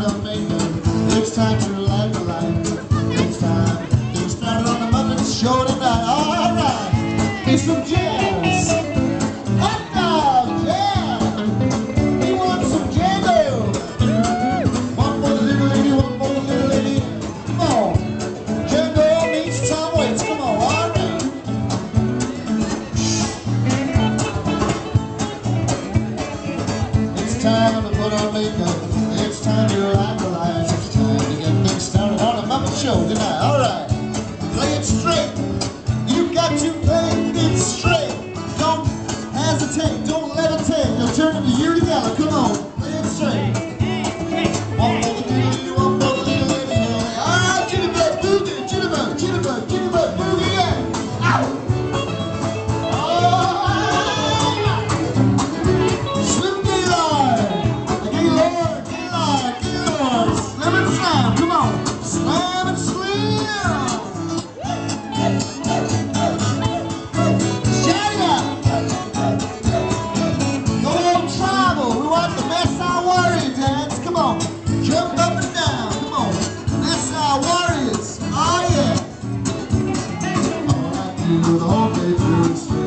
It's time to light the. It's time to on the Show tonight. All right, some. Hot some. One for the little lady, one for the little lady. Come on. Django meets Tom Waits. Come on, all right. It's time to put on makeup. To light the. It's time to get things started on a Muppet Show tonight. All right, play it straight. You got to play it straight. Don't hesitate. Don't let it take. You'll turn Uri Geller. Thank you.